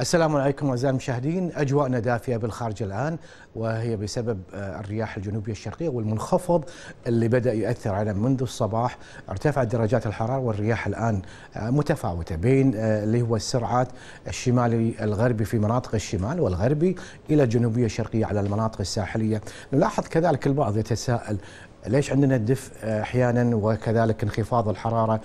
السلام عليكم أعزائي المشاهدين، اجواءنا دافيه بالخارج الآن وهي بسبب آه، الرياح الجنوبية الشرقية والمنخفض اللي بدأ ياثر علينا منذ الصباح، ارتفعت درجات الحرارة والرياح الآن آه، متفاوتة بين آه، اللي هو السرعات الشمالي الغربي في مناطق الشمال والغربي إلى الجنوبية الشرقية على المناطق الساحلية، نلاحظ كذلك البعض يتساءل ليش عندنا الدفء أحيانا وكذلك انخفاض الحرارة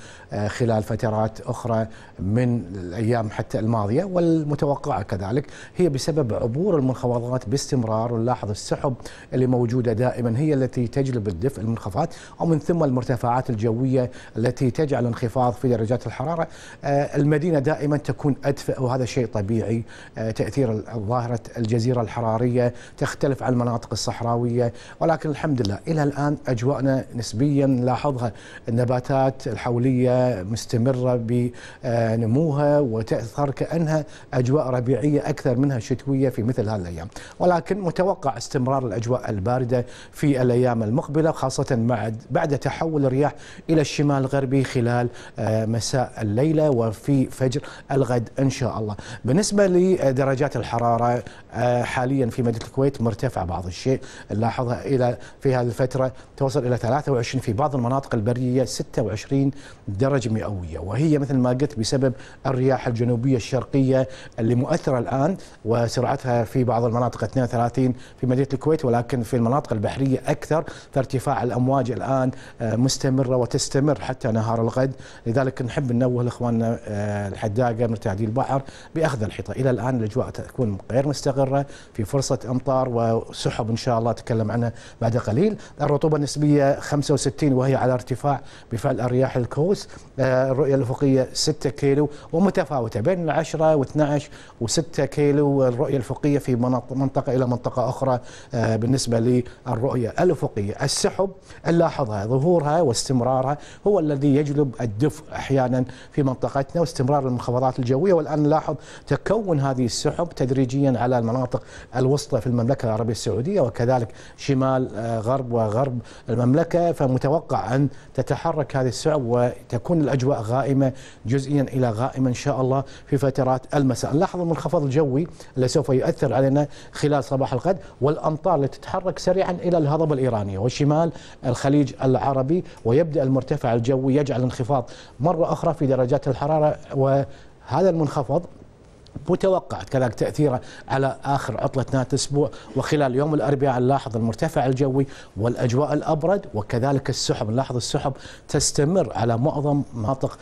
خلال فترات أخرى من الأيام حتى الماضية والمتوقعة كذلك هي بسبب عبور المنخفضات باستمرار ونلاحظ السحب اللي موجودة دائما هي التي تجلب الدفء المنخفضات ومن ثم المرتفعات الجوية التي تجعل انخفاض في درجات الحرارة. المدينة دائما تكون أدفئ وهذا شيء طبيعي. تأثير ظاهرة الجزيرة الحرارية تختلف عن المناطق الصحراوية. ولكن الحمد لله إلى الآن أجواءنا نسبيا نلاحظها النباتات الحولية مستمرة بنموها وتظهر كأنها أجواء ربيعية أكثر منها شتوية في مثل هذه الأيام، ولكن متوقع استمرار الأجواء الباردة في الأيام المقبلة خاصة بعد بعد تحول الرياح إلى الشمال الغربي خلال مساء الليلة وفي فجر الغد إن شاء الله. بالنسبة لدرجات الحرارة حاليا في مدينة الكويت مرتفعة بعض الشيء نلاحظها إلى في هذه الفترة توصل إلى 23 في بعض المناطق البرية 26 درجة مئوية. وهي مثل ما قلت بسبب الرياح الجنوبية الشرقية اللي مؤثرة الآن وسرعتها في بعض المناطق 32 في مدينة الكويت ولكن في المناطق البحرية أكثر. فارتفاع الأمواج الآن مستمره وتستمر حتى نهار الغد. لذلك نحب ننوه لإخواننا الحداقة من تعديل البحر بأخذ الحيطة. إلى الآن الأجواء تكون غير مستقرة في فرصة أمطار وسحب إن شاء الله اتكلم عنها بعد قليل. الرطوبة النسبيه 65 وهي على ارتفاع بفعل الرياح الكوس الرؤية الأفقية 6 كيلو ومتفاوتة بين 10 و12 و6 كيلو. الرؤيه الأفقية في منطقة إلى منطقة أخرى بالنسبة للرؤية الأفقية. السحب نلاحظها ظهورها واستمرارها هو الذي يجلب الدفء أحيانا في منطقتنا واستمرار المنخفضات الجوية. والآن نلاحظ تكون هذه السحب تدريجيا على المناطق الوسطى في المملكة العربية السعودية وكذلك شمال غرب وغرب المملكة فمتوقع أن تتحرك هذه السحب وتكون الأجواء غائمة جزئيا إلى غائمة إن شاء الله في فترات المساء، نلاحظ المنخفض الجوي اللي سوف يؤثر علينا خلال صباح الغد والأمطار التي تتحرك سريعا إلى الهضبه الايرانيه وشمال الخليج العربي ويبدأ المرتفع الجوي يجعل انخفاض مرة أخرى في درجات الحرارة وهذا المنخفض متوقع كذلك تأثيره على آخر عطلة نهاية الأسبوع وخلال يوم الأربعاء نلاحظ المرتفع الجوي والأجواء الأبرد وكذلك السحب. نلاحظ السحب تستمر على معظم مناطق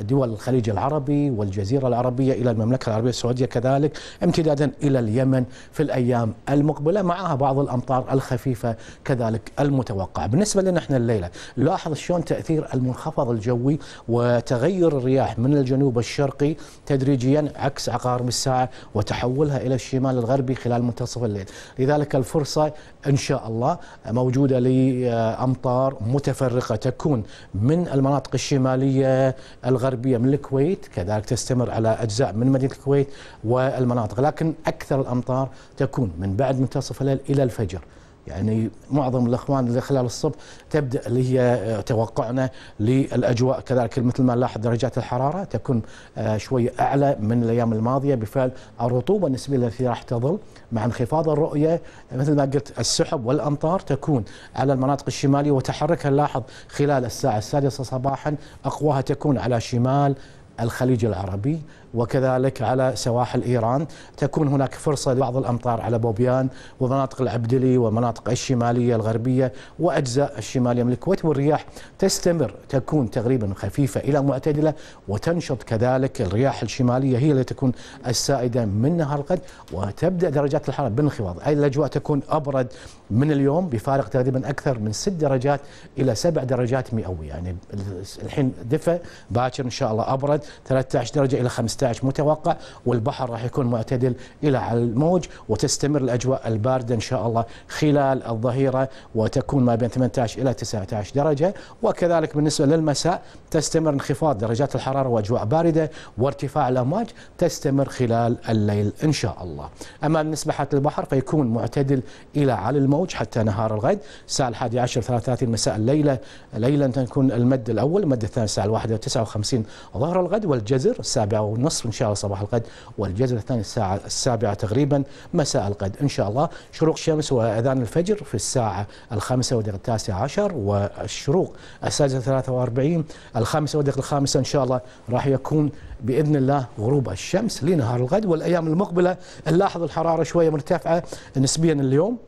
دول الخليج العربي والجزيرة العربية إلى المملكة العربية السعودية كذلك امتدادا إلى اليمن في الأيام المقبلة معها بعض الأمطار الخفيفة كذلك المتوقع بالنسبة لنا إحنا الليلة لاحظ شلون تأثير المنخفض الجوي وتغير الرياح من الجنوب الشرقي تدريجيا عكس عقارب الساعة وتحولها إلى الشمال الغربي خلال منتصف الليل. لذلك الفرصة إن شاء الله موجودة لأمطار متفرقة تكون من المناطق الشمالية الغربية من الكويت كذلك تستمر على أجزاء من مدينة الكويت والمناطق. لكن أكثر الأمطار تكون من بعد منتصف الليل إلى الفجر. يعني معظم الإخوان اللي خلال الصبح تبدأ اللي هي توقعنا للأجواء كذلك مثل ما نلاحظ درجات الحرارة تكون شوية أعلى من الأيام الماضية بفعل الرطوبة النسبية التي راح تظل مع انخفاض الرؤية. مثل ما قلت السحب والأمطار تكون على المناطق الشمالية وتحركها نلاحظ خلال الساعة السادسة صباحا أقواها تكون على شمال الخليج العربي وكذلك على سواحل إيران. تكون هناك فرصة لبعض الأمطار على بوبيان ومناطق العبدلي ومناطق الشمالية الغربية وأجزاء الشماليه من الكويت والرياح تستمر تكون تقريبا خفيفة إلى معتدلة وتنشط كذلك الرياح الشمالية هي اللي تكون السائدة من نهار الغد وتبدأ درجات الحرارة بالانخفاض. اي الأجواء تكون أبرد من اليوم بفارق تقريبا أكثر من 6 درجات إلى 7 درجات مئوية. يعني الحين دفى باكر إن شاء الله أبرد 13 درجة إلى 15 متوقع والبحر راح يكون معتدل إلى على الموج وتستمر الأجواء الباردة إن شاء الله خلال الظهيرة وتكون ما بين 18 إلى 19 درجة وكذلك بالنسبة للمساء تستمر انخفاض درجات الحرارة وأجواء باردة وارتفاع الأمواج تستمر خلال الليل إن شاء الله. أما بالنسبة حتى البحر فيكون معتدل إلى على الموج حتى نهار الغد الساعة الحادية عشر 33 مساء الليلة ليلا تكون المد الأول المد الثاني الساعة الواحدة 59 ظهر الغد والجزر السابعة ونصف ونصف إن شاء الله صباح الغد والجزء الثاني الساعة السابعة تقريبا مساء الغد إن شاء الله. شروق الشمس وأذان الفجر في الساعة الخامسة ودقيقة التاسعة عشر والشروق السادسة 43 الخامسة ودقيقة الخامسة إن شاء الله راح يكون بإذن الله غروب الشمس لنهار الغد والأيام المقبلة نلاحظ الحرارة شوية مرتفعة نسبيا اليوم.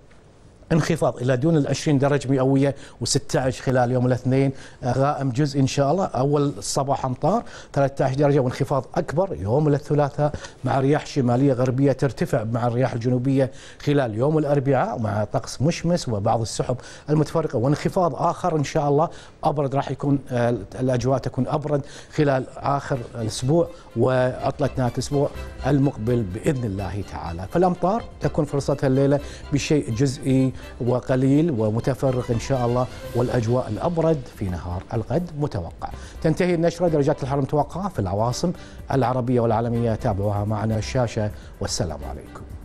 انخفاض إلى دون ال 20 درجة مئوية و16 خلال يوم الاثنين غائم جزء إن شاء الله. أول الصباح أمطار 13 درجة وانخفاض أكبر يوم الثلاثاء مع رياح شمالية غربية ترتفع مع الرياح الجنوبية خلال يوم الأربعاء مع طقس مشمس وبعض السحب المتفرقة. وانخفاض آخر إن شاء الله أبرد راح يكون آه، الأجواء تكون أبرد خلال آخر الأسبوع وعطله نهايه الأسبوع المقبل بإذن الله تعالى. فالأمطار تكون فرصتها الليلة بشيء جزئي وقليل ومتفرق إن شاء الله والأجواء الأبرد في نهار الغد متوقع. تنتهي النشرة درجات الحرارة المتوقعة في العواصم العربية والعالمية. تابعوها معنا الشاشة والسلام عليكم.